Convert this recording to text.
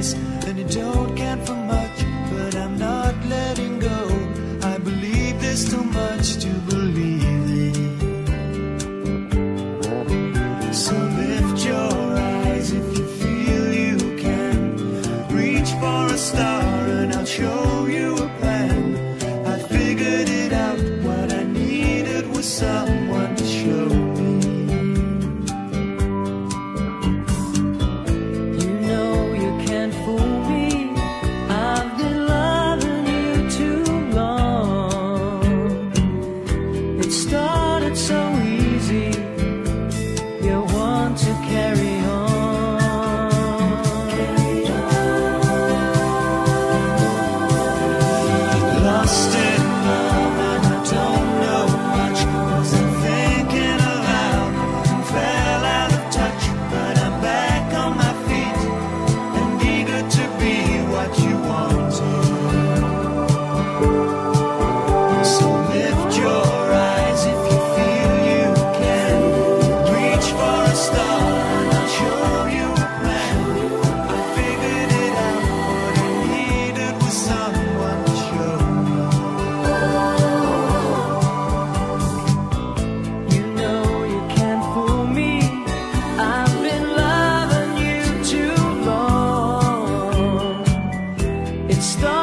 nice and you don't count for much, but I'm not letting go. I believe there's too much to believe in. So lift your eyes if you feel you can. Reach for a star and I'll show you. stop